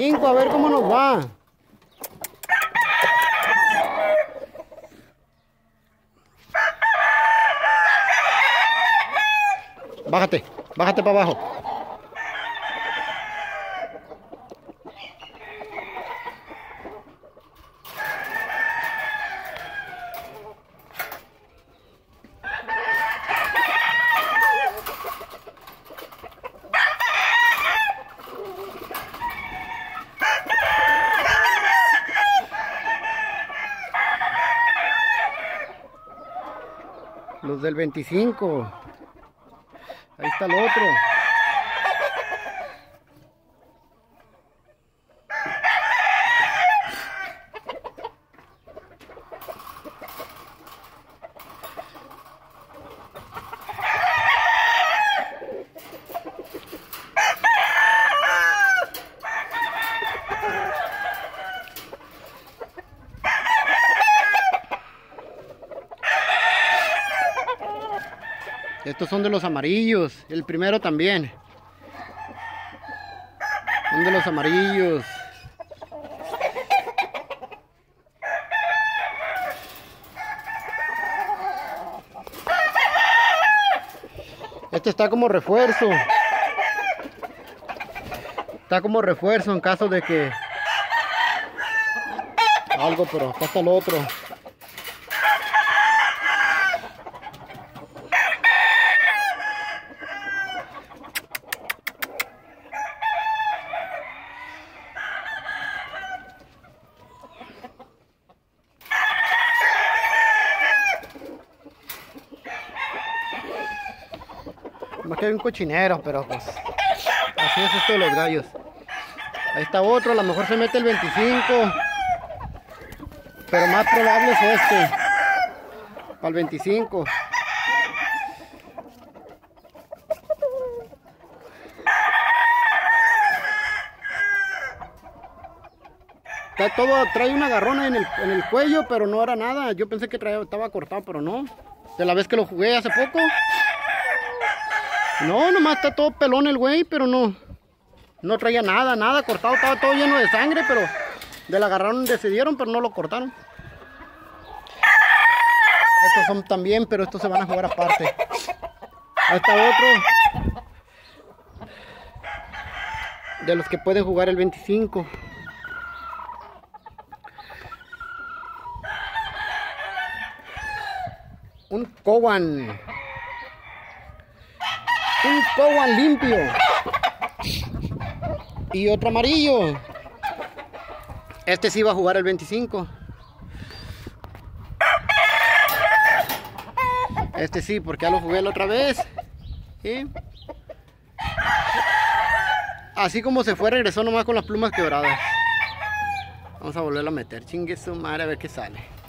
25, a ver cómo nos va. Bájate, bájate para abajo. Los del 25. Ahí está el otro. Estos son de los amarillos. El primero también. Son de los amarillos. Este está como refuerzo. Está como refuerzo en caso de que... Algo, pero está el otro. Más que hay un cochinero, pero pues así es esto de los gallos. Ahí está otro, a lo mejor se mete el 25. Pero más probable es este. Para el 25. Está todo, trae una garrona en el, en el cuello, pero no era nada. Yo pensé que estaba cortado, pero no. De la vez que lo jugué hace poco. No, nomás está todo pelón el güey, pero no. No traía nada, nada cortado. Estaba todo lleno de sangre, pero de la agarraron decidieron, pero no lo cortaron. Estos son también, pero estos se van a jugar aparte. Ahí está otro. De los que pueden jugar el 25. Un Cowan. Un Cowan limpio. Y otro amarillo. Este sí va a jugar el 25. Este sí, porque ya lo jugué la otra vez. Y así como se fue, regresó nomás con las plumas quebradas. Vamos a volverlo a meter. Chingue su madre a ver qué sale.